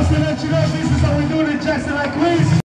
Você não tirou isso, tá